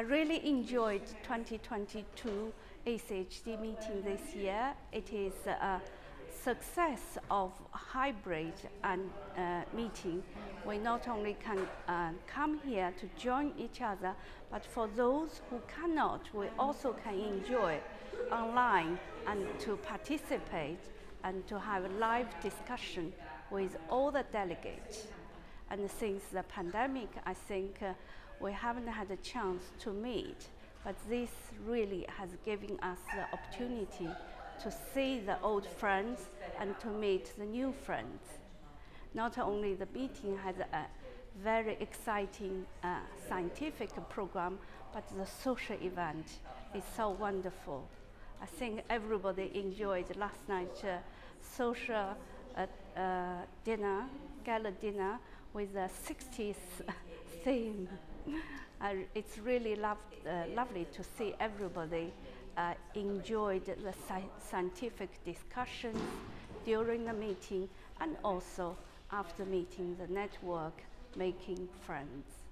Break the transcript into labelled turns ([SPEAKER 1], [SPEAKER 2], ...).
[SPEAKER 1] I really enjoyed 2022 ACHD meeting this year. It is a success of hybrid and uh, meeting. We not only can uh, come here to join each other, but for those who cannot, we also can enjoy online and to participate and to have a live discussion with all the delegates. And since the pandemic, I think uh, we haven't had a chance to meet, but this really has given us the opportunity to see the old friends and to meet the new friends. Not only the meeting has a very exciting uh, scientific program, but the social event is so wonderful. I think everybody enjoyed last night's uh, social uh, uh, dinner, gala dinner with a 60s theme. it's really loved, uh, lovely to see everybody uh, enjoyed the sci scientific discussions during the meeting and also after meeting the network, making friends.